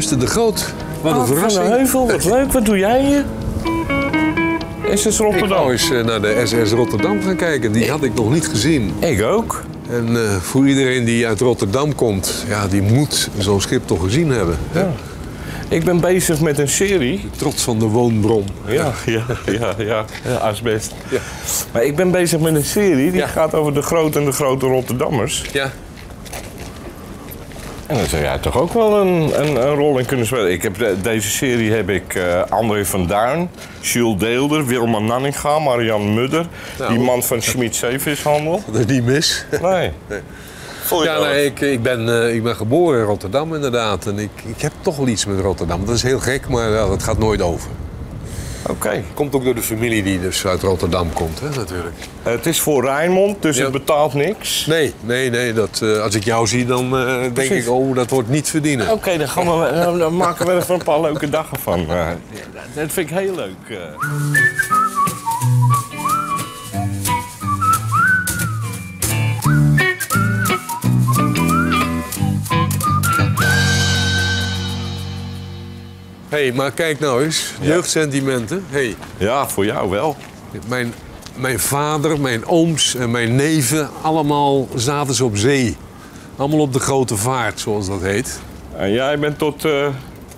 Mr. De Groot. Wat een Van verrassing. de Heuvel, wat leuk. Wat doe jij hier? SS Ik wou Rotterdam. eens eh, naar de SS Rotterdam gaan kijken. Die had ik nog niet gezien. Ik ook. En eh, voor iedereen die uit Rotterdam komt, ja, die moet zo'n schip toch gezien hebben. hè? Ik ben bezig met een serie. Trots van de woonbron. Ja, ja, ja, ja. ja asbest. Ja. Maar ik ben bezig met een serie die Ja. gaat over de grote en de grote Rotterdammers. Ja. En daar zou jij toch ook wel een, een, een rol in kunnen spelen. Ik heb de- deze serie heb ik eh, André van Duin, Jules Deelder, Wilma Nanninga, Marian Mudder. Nou. Die man van Schmid Zeevishandel. Dat is niet mis. Nee. Je Ja, nee, ik, ik, ben, eh, ik ben geboren in Rotterdam inderdaad. En ik, ik heb toch wel iets met Rotterdam. Dat is heel gek, maar ja, dat gaat nooit over. Oké. Komt ook door de familie die dus uit Rotterdam komt, hè, natuurlijk. Het is voor Rijnmond, dus Ja. het betaalt niks. Nee, nee, nee. Dat, eh, als ik jou zie, dan eh, denk ik, oh, dat wordt niet verdienen. Oké, dan, gaan we, dan- maken we er een paar leuke dagen van. Eh, dat vind ik heel leuk. Hé, hey, maar kijk nou eens. Jeugdsentimenten. Hey, Ja, voor jou wel. mijn, mijn vader, mijn ooms en mijn neven, allemaal zaten ze op zee. Allemaal op de grote vaart, zoals dat heet. En jij bent tot eh,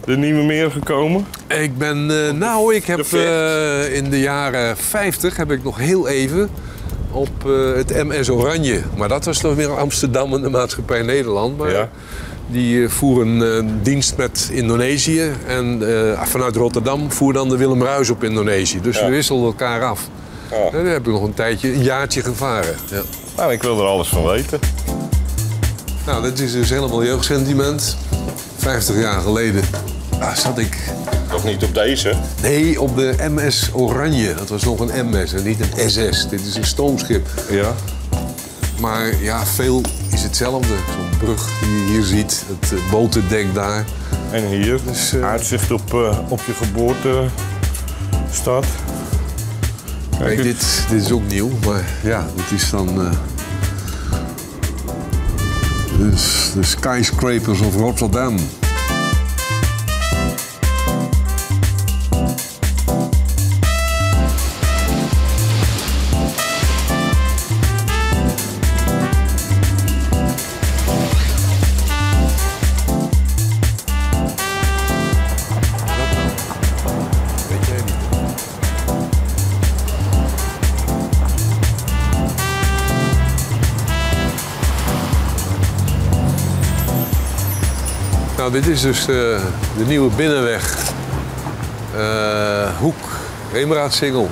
de Nieuwe Meer gekomen? Ik ben, eh, nou, ik heb eh, in de jaren 50 heb ik nog heel even op het MS Oranje. Maar dat was toch weer Amsterdam en de Maatschappij Nederland. Maar Ja. Die eh, voeren eh, dienst met Indonesië. En eh, vanuit Rotterdam voer dan de Willem Ruis op Indonesië. Dus Ja. we wisselden elkaar af. Ja. En daar heb ik nog een tijdje, een jaartje gevaren. Ja. Nou, ik wil er alles van weten. Nou, dit is dus helemaal jeugdsentiment. 50 jaar geleden zat ik Nog niet op deze. Nee, op de MS Oranje. Dat was nog een MS en niet een SS. Dit is een stoomschip. Ja. Maar ja, veel is hetzelfde. Zo'n brug die je hier ziet, het eh, botendek daar. En hier, Dus, eh, uitzicht op, eh, op je geboortestad. Kijk, het- dit, dit is ook nieuw, maar ja, dit is dan... dus de skyscrapers of Rotterdam. Nou, dit is dus eh, de nieuwe binnenweg. Eh, Hoek, Heemraadsingel.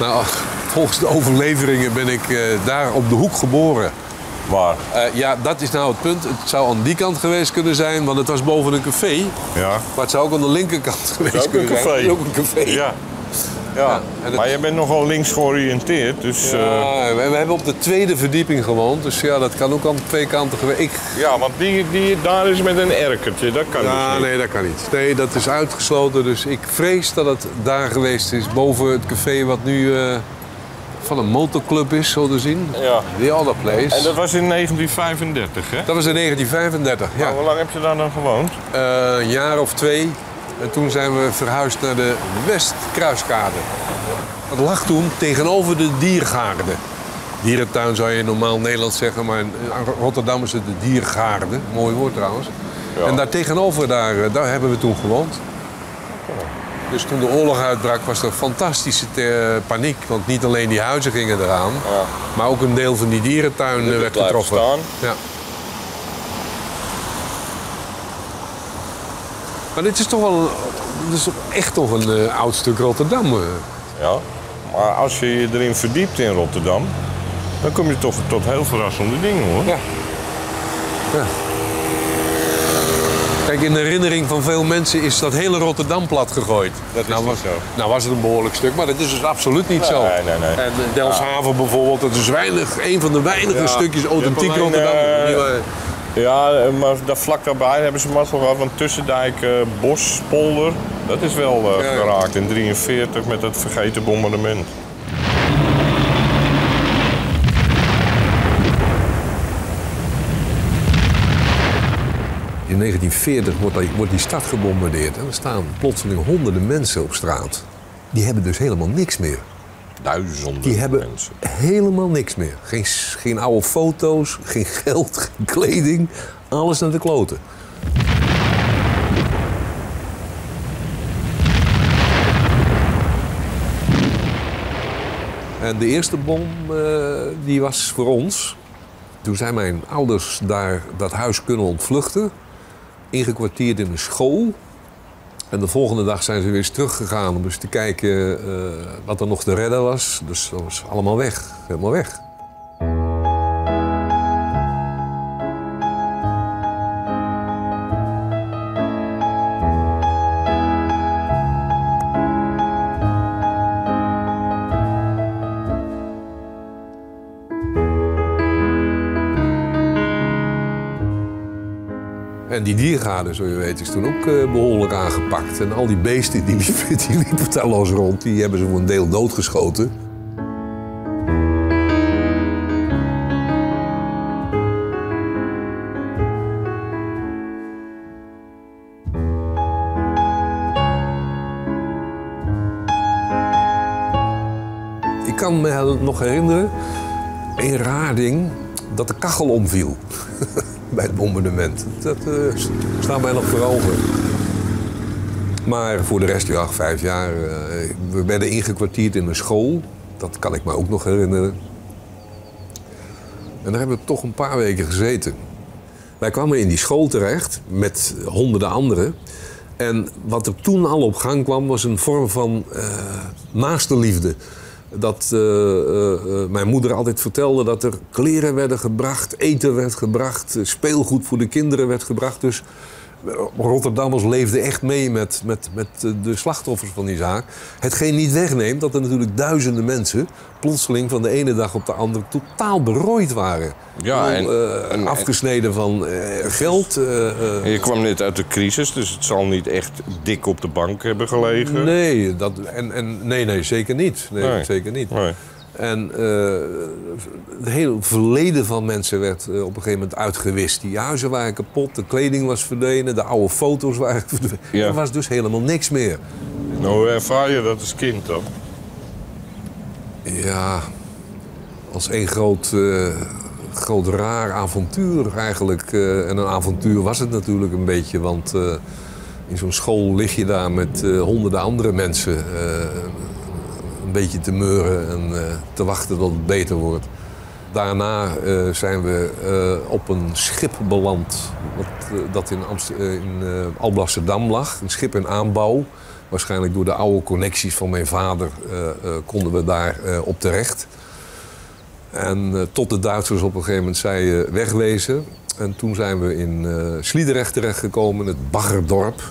Nou, volgens de overleveringen ben ik eh, daar op de hoek geboren. Waar? Eh, ja, dat is nou het punt. Het zou aan die kant geweest kunnen zijn, want het was boven een café. Ja. Maar het zou ook aan de linkerkant geweest kunnen zijn. café. Het is Ook een café. Ja. Ja. Maar je bent nogal links georiënteerd, dus... eh, Ja, we, we hebben op de tweede verdieping gewoond, dus ja, dat kan ook aan twee kanten geweest. Ik, ja, want die, die daar is met een erkertje, dat kan ja, dus niet. nee, dat kan niet. Nee, dat is uitgesloten, dus ik vrees dat het daar geweest is, boven het café wat nu eh, van een motorclub is, zo te zien. Ja. The Other Place. En dat was in 1935, hè? Dat was in 1935, ja. Maar hoe lang heb je daar dan gewoond? Eh, een jaar of twee. En toen zijn we verhuisd naar de Westkruiskade. Dat lag toen tegenover de Diergaarde. Dierentuin zou je normaal Nederlands zeggen, maar in Rotterdam is het de Diergaarde. Mooi woord trouwens. Ja. En daar tegenover, daar, eh, daar hebben we toen gewoond. Dus toen de oorlog uitbrak was er fantastische paniek. Want niet alleen die huizen gingen eraan, Ja. maar ook een deel van die dierentuin werd getroffen. staan. Ja. Maar dit is toch wel dit is echt toch een eh, oud stuk Rotterdam. eh. Ja. Maar als je je erin verdiept in Rotterdam, dan kom je toch tot heel verrassende dingen, hoor. Ja. ja. Kijk, in de herinnering van veel mensen is dat hele Rotterdam plat gegooid. Dat is nou, was, zo. nou was het een behoorlijk stuk, maar dat is dus absoluut niet zo. Nee, nee, nee. En eh, Delfshaven bijvoorbeeld, dat is weinig, een van de weinige Ja. stukjes authentiek alleen, Rotterdam. Ja, eh, maar daar vlak daarbij hebben ze mazzel gehad, want Tussendijk, eh, Bos, Polder, dat is wel eh, Ja, ja. geraakt in 43 met het vergeten bombardement. In 1940 wordt die, wordt die stad gebombardeerd en er staan plotseling honderden mensen op straat. Die hebben dus helemaal niks meer. Duizenden Die hebben mensen. helemaal niks meer. Geen, geen oude foto's, geen geld, geen kleding. Alles naar de kloten. En de eerste bom eh, die was voor ons. Toen zijn mijn ouders daar dat huis kunnen ontvluchten. Ingekwartierd in een school. En de volgende dag zijn ze weer eens teruggegaan om eens te kijken eh, wat er nog te redden was. Dus dat was allemaal weg. Helemaal weg. Diergaarden, zoals je weet, is toen ook eh, behoorlijk aangepakt. En al die beesten die liepen, die liepen daar rond, die hebben ze voor een deel doodgeschoten. Ik kan me nog herinneren, een raar ding, dat de kachel omviel bij het bombardement. Dat eh, staat mij nog voor ogen. Maar voor de rest, ja, vijf jaar. eh, we werden ingekwartierd in een school. Dat kan ik me ook nog herinneren. En daar hebben we toch een paar weken gezeten. Wij kwamen in die school terecht met honderden anderen. En wat er toen al op gang kwam, was een vorm van naaste liefde. Dat eh, eh, eh, mijn moeder altijd vertelde dat er kleren werden gebracht, eten werd gebracht, speelgoed voor de kinderen werd gebracht. Dus Rotterdammers leefden echt mee met, met, met de slachtoffers van die zaak. Hetgeen niet wegneemt dat er natuurlijk duizenden mensen plotseling van de ene dag op de andere totaal berooid waren. Ja, en- eh, en- afgesneden van eh, geld. eh, je kwam net uit de crisis, dus het zal niet echt dik op de bank hebben gelegen. Nee, dat, en, en, nee, nee, zeker niet. Nee, Nee. Zeker niet. Nee. En eh, het hele verleden van mensen werd eh, op een gegeven moment uitgewist. Die huizen waren kapot, de kleding was verdwenen, de oude foto's waren verdwenen. Ja. Er was dus helemaal niks meer. Nou, hoe ervaar je dat als kind dan? Ja, als één groot, eh, groot raar avontuur eigenlijk. en een avontuur was het natuurlijk een beetje, want in zo'n school lig je daar met honderden andere mensen. Een beetje te meuren en eh, te wachten tot het beter wordt. Daarna eh, zijn we eh, op een schip beland wat, dat in, Amst- in Alblasserdam lag. Een schip in aanbouw. Waarschijnlijk door de oude connecties van mijn vader konden we daar op terecht. En tot de Duitsers op een gegeven moment zeiden wegwezen. En toen zijn we in Sliedrecht terechtgekomen, het Baggerdorp.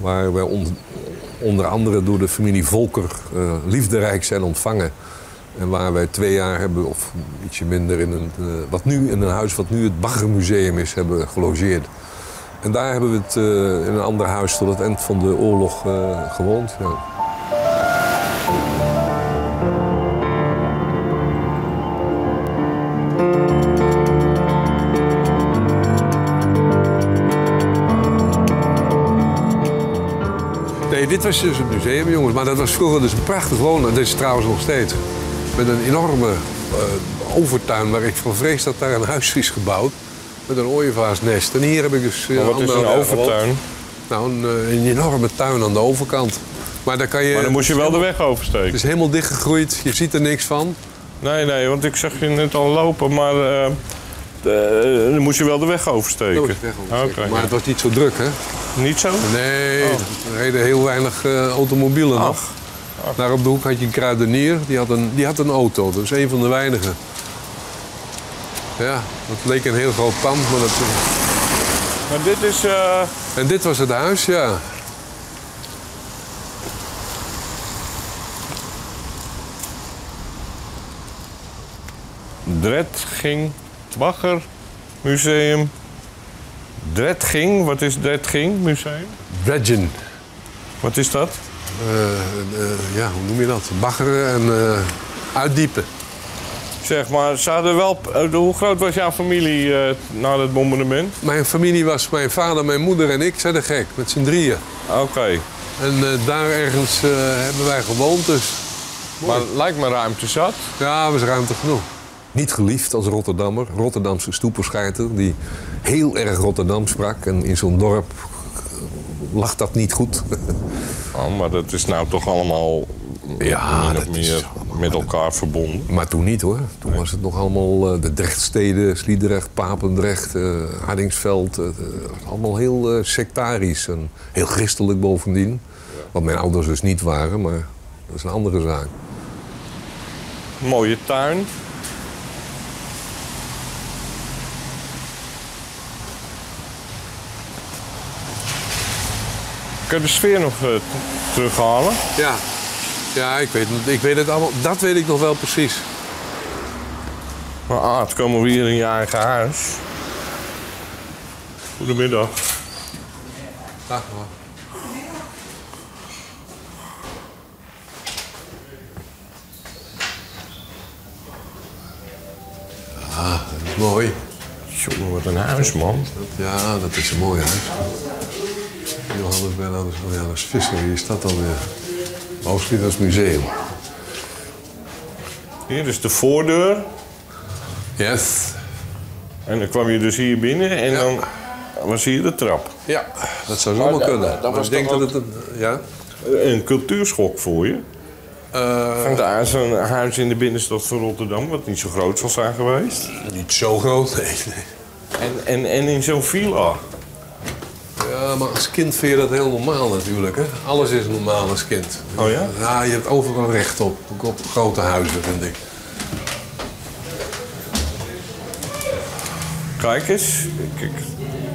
Waar wij onder andere door de familie Volker eh, liefderijk zijn ontvangen. En waar wij twee jaar hebben, of ietsje minder, in een, eh, wat nu, in een huis wat nu het Baggermuseum is, hebben gelogeerd. En daar hebben we het eh, in een ander huis tot het eind van de oorlog gewoond. Dit was dus een museum, jongens. Maar dat was vroeger dus een prachtig wonen. Dat is trouwens nog steeds. Met een enorme eh, overtuin waar ik van vrees dat daar een huis is gebouwd. Met een ooievaarsnest. En hier heb ik dus... Maar wat is een overtuin? Nou, een, eh, een enorme tuin aan de overkant. Maar daar kan je... Maar dan moest je wel de weg Het oversteken. is helemaal dichtgegroeid. Je ziet er niks van. Nee, nee, want ik zag je net al lopen, maar dan moest je wel de weg oversteken. Oh, weg Oké, Maar ja. het was niet zo druk, hè? Niet zo? Nee, er reden heel weinig eh, automobielen nog. Ach. Daar op de hoek had je een kruidenier, die had een, die had een auto. Dat is een van de weinigen. Ja, dat leek een heel groot pand, maar dat... Maar dit is... eh, En dit was het huis, ja. Dredging, Bagger Museum. Dredging, wat is Dredging Museum? Dredgen. Wat is dat? Eh, eh, ja, hoe noem je dat? Baggeren en eh, uitdiepen. Zeg maar, ze hadden wel... Hoe groot was jouw familie na het bombardement? Mijn familie was mijn vader, mijn moeder en ik, zijn de gek, met z'n drieën. Oké. En daar ergens hebben wij gewoond, dus Maar het lijkt me ruimte zat. ja, was ruimte genoeg. Niet geliefd als Rotterdammer, Rotterdamse stoepenschijter... die heel erg Rotterdam sprak. En in zo'n dorp lag dat niet goed. Oh, maar dat is nou toch allemaal Ja, dat is meer met elkaar verbonden. Maar toen niet hoor. Toen was het nog allemaal eh, de Drechtsteden, Sliedrecht, Papendrecht, eh Hardingsveld. eh, allemaal heel sectarisch en heel christelijk bovendien. Wat mijn ouders dus niet waren, maar dat is een andere zaak. Mooie tuin. Kun je de sfeer nog t- terughalen? Ja, ja ik, weet, het- ik weet het allemaal. Dat weet ik nog wel precies. Maar het komen we hier in je eigen huis. Goedemiddag. Dag hoor. Ah, dat is mooi. Jongen, wat een huis, man. Ja, dat is een mooi huis. Johannes Bernhardus Julianus Visser, hier staat dan weer. Oostfrieders Museum. Hier is de voordeur. Yes. En dan kwam je dus hier binnen en Ja. dan was hier de trap. Ja, dat zou zomaar kunnen. dat was ik denk dat het een... Ja? Een cultuurschok voor je. Eh, Van daar zo'n huis in de binnenstad van Rotterdam, wat niet zo groot zal zijn geweest. niet zo groot, nee. nee. En, en, en in zo'n villa. Ja, maar als kind vind je dat heel normaal natuurlijk. Hè? Alles is normaal als kind. Oh ja? Ja, je hebt overal recht op. Ook op grote huizen, vind ik. Kijk eens, kijk,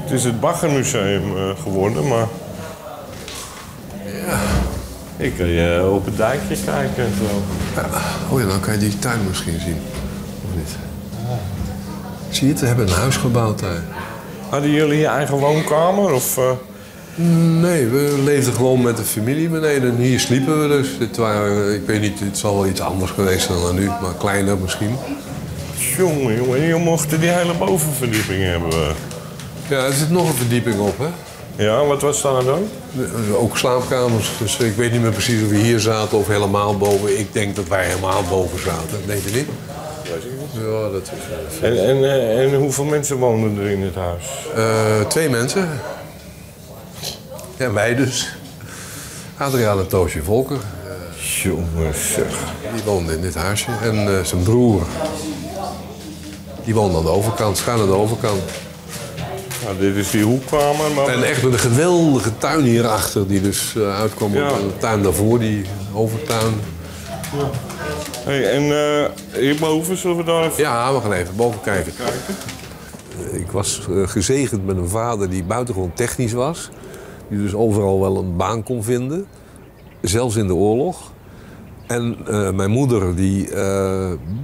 het is het Baggermuseum eh, geworden, maar... Ja. Ik kan je op het dijkje kijken en zo. Oh ja, dan kan je die tuin misschien zien. Of niet? Zie je? We hebben een huis gebouwd daar. Hadden jullie je eigen woonkamer? Of, eh, Nee, we leefden gewoon met de familie beneden. En hier sliepen we dus. Dit waren, ik weet niet, het zal wel iets anders geweest zijn dan nu. Maar kleiner misschien. Jongen, jongen, je mocht die hele bovenverdieping hebben. Ja, er zit nog een verdieping op, hè? Ja, wat was daar dan? Eh, Ook slaapkamers. Dus ik weet niet meer precies of we hier zaten of helemaal boven. Ik denk dat wij helemaal boven zaten. Denk je niet? Ja, dat is... En, en, eh, en hoeveel mensen woonden er in het huis? Eh, twee mensen. Ja, wij dus. Adriaan en Toosje Volker. Jongens, zeg. Die woonde in dit huisje. En eh, zijn broer. Die woonde aan de overkant, schuin aan de overkant. Nou, dit is die hoekkamer, maar... En echt met een geweldige tuin hierachter, die dus eh, uitkwam Ja. op de tuin daarvoor, die overtuin. Hey, en eh, hierboven zullen we daar even Ja, we gaan even boven kijken. kijken? Ik was eh, gezegend met een vader die buitengewoon technisch was. Die dus overal wel een baan kon vinden. Zelfs in de oorlog. En eh, mijn moeder die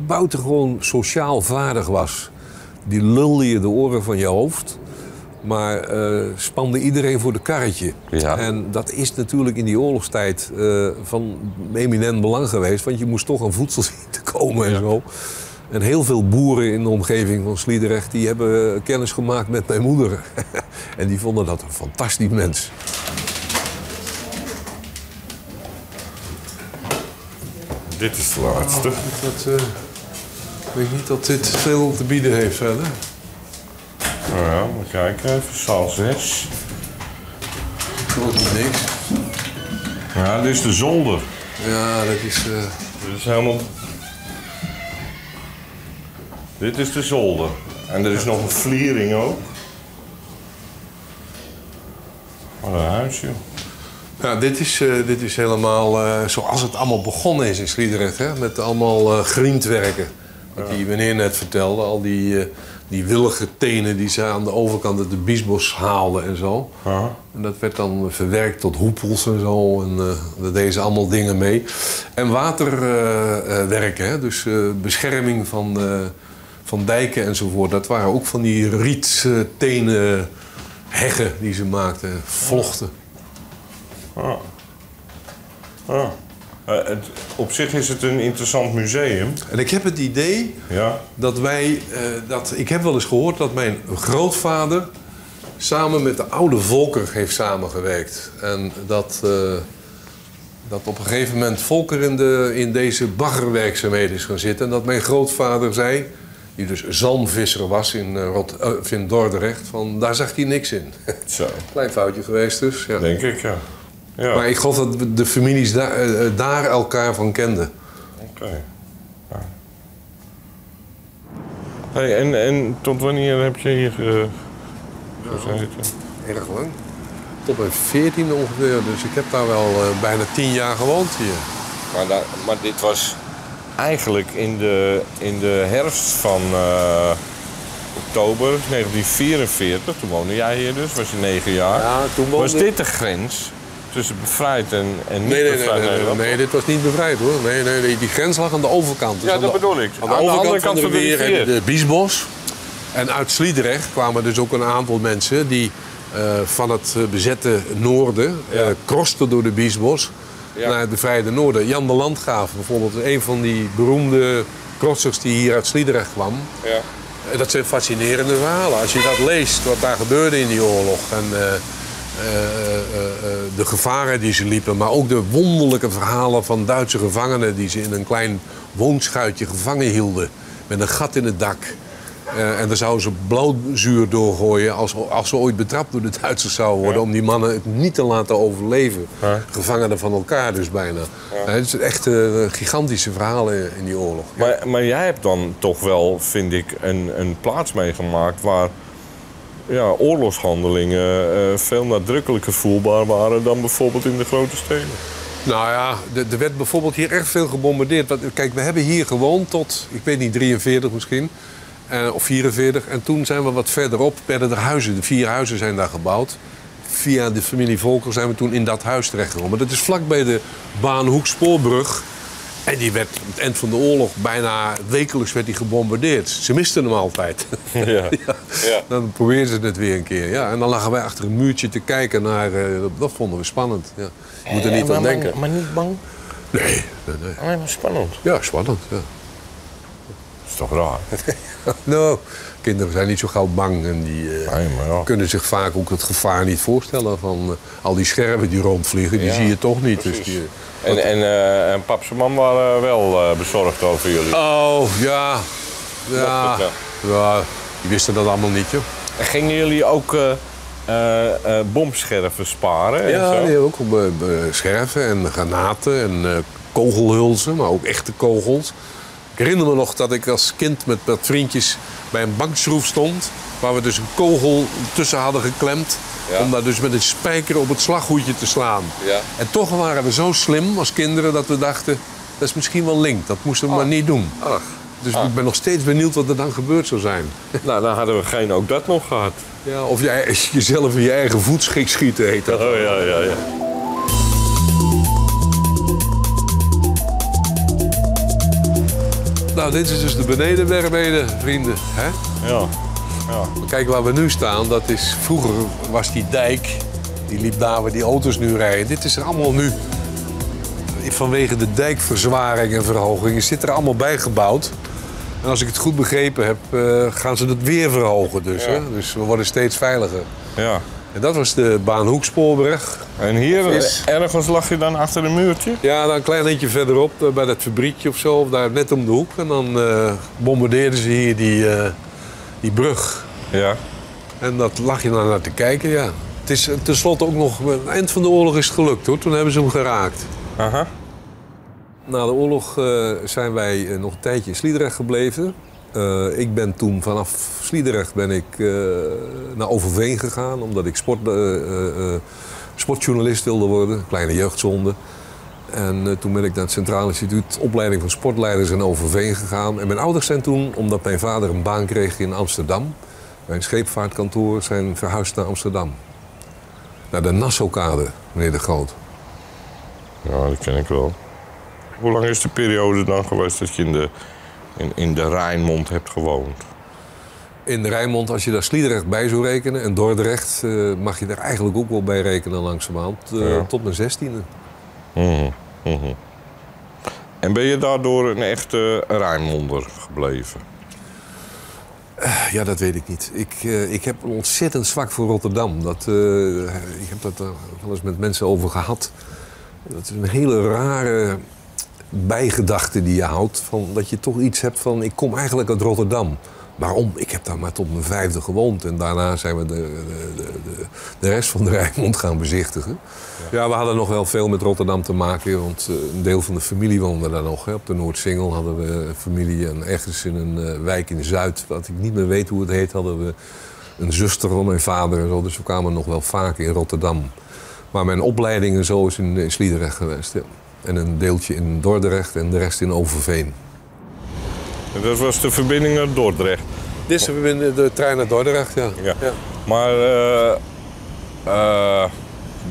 buitengewoon sociaal vaardig was. Die lulde je de oren van je hoofd. Maar eh, spande iedereen voor de karretje. Ja. En dat is natuurlijk in die oorlogstijd eh, van eminent belang geweest. Want je moest toch aan voedsel zien te komen en zo. En heel veel boeren in de omgeving van Sliedrecht... die hebben kennis gemaakt met mijn moeder. en die vonden dat een fantastisch mens. Dit is de laatste. Dat, eh, ik weet niet dat dit veel te bieden heeft verder. Nou ja, we kijken even. Zaal 6. Ook niet niks. Ja, dit is de zolder. Ja, dat is... eh, Dit is helemaal... Dit is de zolder. En er is nog een vliering ook. Wat een huis, joh. Ja, dit is, eh, dit is helemaal eh, zoals het allemaal begonnen is in Sliedrecht. Hè? Met allemaal eh griendwerken. Wat die meneer net vertelde. Al die, die willige tenen die ze aan de overkant uit de biesbos haalden en zo. En dat werd dan verwerkt tot hoepels en zo. En eh daar deden ze allemaal dingen mee. En waterwerken, hè? dus eh, bescherming van, eh, van dijken enzovoort. Dat waren ook van die riettenen heggen die ze maakten. Vlochten. Eh, het, op zich is het een interessant museum. En ik heb het idee Ja. dat wij... eh, dat, ik heb wel eens gehoord dat mijn grootvader... samen met de oude Volker heeft samengewerkt. En dat... eh, dat op een gegeven moment Volker in, de, in deze baggerwerkzaamheden is gaan zitten. En dat mijn grootvader zei, die dus zalmvisser was in, Rot, in Dordrecht, van daar zag hij niks in. Zo, Klein foutje geweest dus. Ja. denk ik, ja. Ja, Maar ik geloof dat de families daar, eh, eh, daar elkaar van kenden. oké. Ja. Hey, en, en tot wanneer heb je hier eh, gezeten? Erg lang. Tot mijn veertiende ongeveer. Dus ik heb daar wel bijna tien jaar gewoond hier. Maar, daar- maar dit was eigenlijk in de, in de herfst van oktober 1944. Toen woonde jij hier dus, was je negen jaar. Ja, toen Was dit de grens tussen bevrijd en, en niet Nee, bevrijd nee, nee, Nederland? nee, dit was niet bevrijd hoor. Nee, nee, die grens lag aan de overkant. Dus Ja, dat de- bedoel ik. Aan de, overkant van de rivier heb je rivier. de Biesbos. En uit Sliedrecht kwamen dus ook een aantal mensen die eh, van het bezette noorden eh Ja. krosten door de Biesbos Ja. naar het bevrijde noorden. Jan de Landgraaf bijvoorbeeld, een van die beroemde krossers die hier uit Sliedrecht kwam. Ja. Eh, Dat zijn fascinerende verhalen. Als je dat leest, wat daar gebeurde in die oorlog. En de gevaren die ze liepen. Maar ook de wonderlijke verhalen van Duitse gevangenen... die ze in een klein woonschuitje gevangen hielden. Met een gat in het dak. Eh, en daar zouden ze blauwzuur doorgooien als, als ze ooit betrapt door de Duitsers zouden worden. Om die mannen het niet te laten overleven. Ja. Gevangenen van elkaar dus bijna. Eh, het is echt eh, gigantische verhalen in die oorlog. Maar, maar jij hebt dan toch wel, vind ik, een, een plaats meegemaakt waar ja, oorlogshandelingen eh, veel nadrukkelijker voelbaar waren dan bijvoorbeeld in de grote steden. Nou ja, er er werd bijvoorbeeld hier erg veel gebombardeerd. Want, Kijk, we hebben hier gewoond tot, ik weet niet, 43 misschien. eh, of 44. En toen zijn we wat verderop, werden er huizen. De vier huizen zijn daar gebouwd. Via de familie Volker zijn we toen in dat huis terechtgekomen. Dat is vlakbij de Baanhoek-spoorbrug. En die werd op het eind van de oorlog bijna wekelijks werd die gebombardeerd. Ze misten hem altijd. Ja. Ja. Ja. Dan probeerden ze het weer een keer. Ja. En dan lagen wij achter een muurtje te kijken naar... eh, dat, vonden we spannend. Ja. Je moet er niet maar, aan denken. Maar, maar niet bang? Nee, nee, nee. Alleen maar spannend. Ja, spannend. Ja. Dat is toch raar? nou, kinderen zijn niet zo gauw bang en die eh, Nee, maar ja. kunnen zich vaak ook het gevaar niet voorstellen van eh, al die scherven die rondvliegen, die Ja, zie je toch niet. Dus die, En, en, eh, en paps en mam waren wel eh, bezorgd over jullie. oh, ja. Ja. Ja. Die wisten dat allemaal niet, joh. En gingen jullie ook eh, eh, bomscherven sparen? en Ja, zo? die ook scherven en granaten en kogelhulzen, maar ook echte kogels. Ik herinner me nog dat ik als kind met wat vriendjes bij een bankschroef stond... waar we dus een kogel tussen hadden geklemd... Ja. om daar dus met een spijker op het slaghoedje te slaan. Ja. En toch waren we zo slim als kinderen dat we dachten... dat is misschien wel link, dat moesten we maar niet doen. Ach. Dus ik ben nog steeds benieuwd wat er dan gebeurd zou zijn. Nou, dan hadden we geen ook dat nog gehad. Ja, of jij jezelf in je eigen voet schik schieten heet dat. Oh ja, ja, ja. Nou, dit is dus de benedenwerkbeden, vrienden. Hè? Ja. Ja. Kijk waar we nu staan, dat is... Vroeger was die dijk, die liep daar waar die auto's nu rijden. Dit is er allemaal nu... Vanwege de dijkverzwaring en verhoging is dit er allemaal bij gebouwd. En als ik het goed begrepen heb, eh, gaan ze het weer verhogen dus. Ja. Hè? Dus we worden steeds veiliger. ja. En dat was de Baanhoekspoorbrug. En hier eh, ergens lag je dan achter een muurtje? Ja, dan een klein eentje verderop, eh, bij dat fabriekje of zo, of daar net om de hoek. En dan eh, bombardeerden ze hier die, die brug. Ja. En dat lag je dan naar te kijken, ja. Het is eh, tenslotte ook nog, het eind van de oorlog is het gelukt hoor, toen hebben ze hem geraakt. Aha. Na de oorlog eh, zijn wij eh, nog een tijdje in Sliedrecht gebleven. Eh, ik ben toen vanaf Sliedrecht ben ik eh, naar Overveen gegaan, omdat ik sport, eh, eh, eh, sportjournalist wilde worden, kleine jeugdzonde. En eh, toen ben ik naar het Centraal Instituut Opleiding van Sportleiders in Overveen gegaan. En mijn ouders zijn toen, omdat mijn vader een baan kreeg in Amsterdam, bij een scheepvaartkantoor, zijn verhuisd naar Amsterdam. Naar de Nassaukade, meneer De Groot. Ja, dat ken ik wel. Hoe lang is de periode dan geweest dat je in de, in, in de Rijnmond hebt gewoond? In Rijnmond, als je daar Sliedrecht bij zou rekenen en Dordrecht, eh, mag je daar eigenlijk ook wel bij rekenen langzamerhand. eh, Ja. Tot mijn zestiende. Mhm. En ben je daardoor een echte Rijnmonder gebleven? Ja, dat weet ik niet. Ik, eh, ik heb ontzettend zwak voor Rotterdam. Dat, eh, ik heb dat er wel eens met mensen over gehad. Dat is een hele rare bijgedachte die je houdt. Van, dat je toch iets hebt van, ik kom eigenlijk uit Rotterdam. Waarom? Ik heb daar maar tot mijn vijfde gewoond. En daarna zijn we de, de, de, de, rest van de Rijnmond gaan bezichtigen. Ja. we hadden nog wel veel met Rotterdam te maken. Want eh, een deel van de familie woonde daar nog. Hè. Op de Noordsingel hadden we familie. En ergens in een uh, wijk in Zuid, wat ik niet meer weet hoe het heet... hadden we een zuster van mijn vader en zo. Dus we kwamen nog wel vaak in Rotterdam. Maar mijn opleiding en zo is in, in Sliedrecht geweest. Ja. En een deeltje in Dordrecht en de rest in Overveen. En dat was de verbinding naar Dordrecht? Dit is de, de trein naar Dordrecht, ja. ja. ja. Maar uh, uh,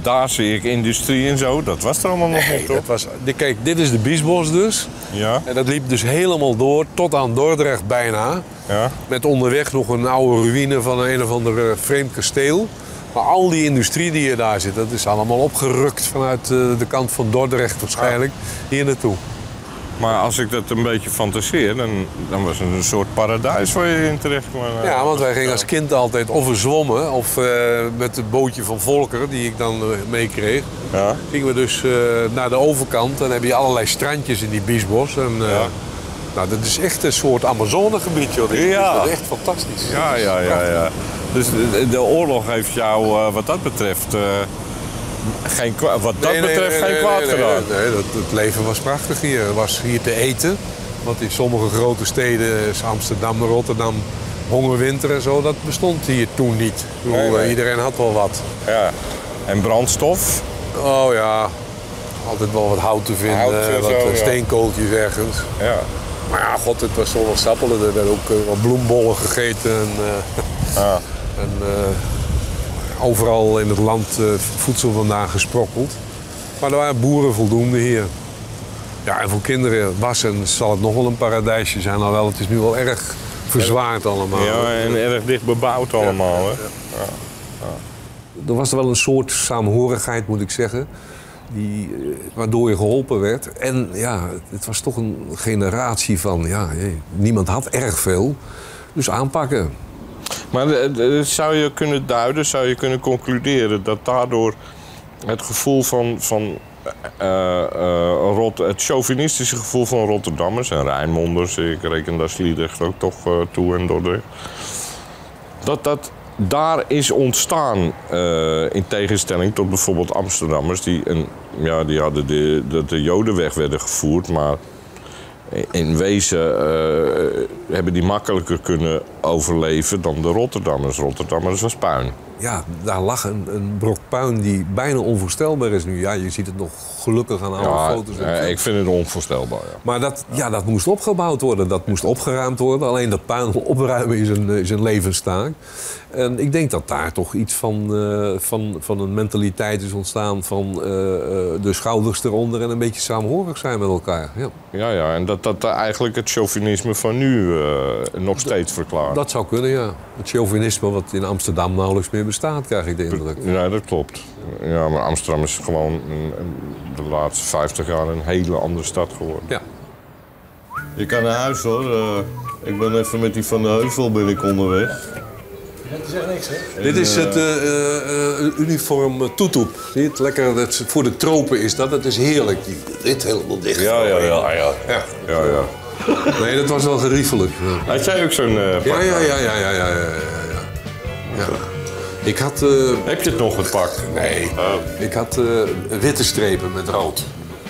daar zie ik industrie en zo. Dat was er allemaal nog nee, niet, toch? Dat was, kijk, dit is de Biesbos dus. Ja. En dat liep dus helemaal door tot aan Dordrecht bijna. Ja. Met onderweg nog een oude ruïne van een, een of ander vreemd kasteel. Maar al die industrie die je daar zit, dat is allemaal opgerukt vanuit de kant van Dordrecht waarschijnlijk hier naartoe. Maar als ik dat een beetje fantaseer, dan, dan was het een soort paradijs waar je in terecht kwam. Ja, want wij gingen als kind altijd of zwommen of uh, met het bootje van Volker, die ik dan uh, meekreeg. Ja. Gingen we dus uh, naar de overkant. Dan heb je allerlei strandjes in die Biesbos. En, ja. Nou, dat is echt een soort Amazonegebied, joh. Ja. Dat is echt fantastisch. Ja, ja, ja. ja. Dus de, de oorlog heeft jou, wat dat betreft geen, wat dat nee, betreft nee, geen kwaad gedaan. Nee, dat, het leven was prachtig hier. Er was hier te eten. Want in sommige grote steden, Amsterdam, Rotterdam, hongerwinter en zo, dat bestond hier toen niet. Bedoel, Iedereen had wel wat. Ja. En brandstof? Oh ja, altijd wel wat hout te vinden, Hout, wat zo, steenkooltjes ergens. Ja. Maar ja, god, het was zonnig sappelen. Er werden ook uh, wat bloembollen gegeten. En, uh, ah. en uh, overal in het land voedsel vandaan gesprokkeld. Maar er waren boeren voldoende hier. Ja, en voor kinderen was en zal het nog wel een paradijsje zijn. Alhoewel, het is nu wel erg verzwaard allemaal. Ja, en erg dicht bebouwd allemaal. Hè? Ja. Er was er wel een soort saamhorigheid, moet ik zeggen. Die, waardoor je geholpen werd. En ja, het was toch een generatie van... Ja, niemand had erg veel. Dus aanpakken. Maar zou je kunnen duiden, zou je kunnen concluderen... dat daardoor het gevoel van... van uh, Rot, het chauvinistische gevoel van Rotterdammers en Rijnmonders... ik reken daar Sliedrecht ook toch toe en Dordrecht... dat dat daar is ontstaan, in tegenstelling tot bijvoorbeeld Amsterdammers, die, een, ja, die hadden de, de, de Jodenweg werden gevoerd, maar in wezen uh, hebben die makkelijker kunnen overleven dan de Rotterdammers. Rotterdammers was puin. Ja, daar lag een, een brok puin die bijna onvoorstelbaar is nu. Ja, je ziet het nog gelukkig aan alle ja, foto's. Ja, ik vind het onvoorstelbaar. Ja. Maar dat, ja, dat moest opgebouwd worden, dat moest opgeruimd worden. Alleen dat puin opruimen is een, is een levenstaak. En ik denk dat daar toch iets van, uh, van, van een mentaliteit is ontstaan van uh, de schouders eronder en een beetje samenhorig zijn met elkaar. Ja, ja, ja en dat dat eigenlijk het chauvinisme van nu uh, nog steeds verklaart. Dat zou kunnen, ja. Het chauvinisme wat in Amsterdam nauwelijks meer bestaat, krijg ik de indruk. Ja, dat klopt. Ja, maar Amsterdam is gewoon de laatste 50 jaar een hele andere stad geworden. Ja. Je kan naar huis hoor. ik ben even met die Van de Heuvel ben ik onderweg. Dat is echt niks, hè? Dit is het uh, uh, uniform toetoep. Zie je het? Lekker, het, voor de tropen is dat. Het is heerlijk. Dit helemaal dicht. Ja, ja, ja. ja. ja. ja, ja. Nee, dat was wel geriefelijk. Ja. Had jij ook zo'n uh, pak? Ja, ja, ja, ja, ja, ja, ja, ja. Ik had... Uh, Heb je het nog, het pak? Nee. Oh. Ik had uh, witte strepen met rood.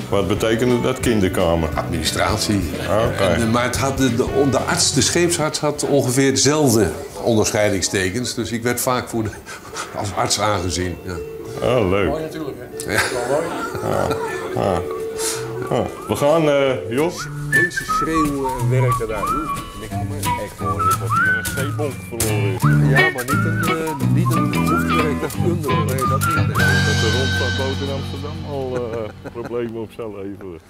Wat betekende dat kinderkamer? Administratie. Okay. En, maar het had de, de, de arts, de scheepsarts, had ongeveer dezelfde onderscheidingstekens. Dus ik werd vaak voor de, als arts aangezien. Ja. Oh, leuk. Mooi natuurlijk, hè? Ja. Wel mooi. Ah. Ah. Ah. We gaan, uh, Jos. Mensen schreeuwen en werken daar. Voor mij. Echt hoor, een zeebonk verloren. Ja, maar niet een, uh, niet een under. Nee, dat niet. Dat de rond van boven Amsterdam al uh, problemen op zou leveren.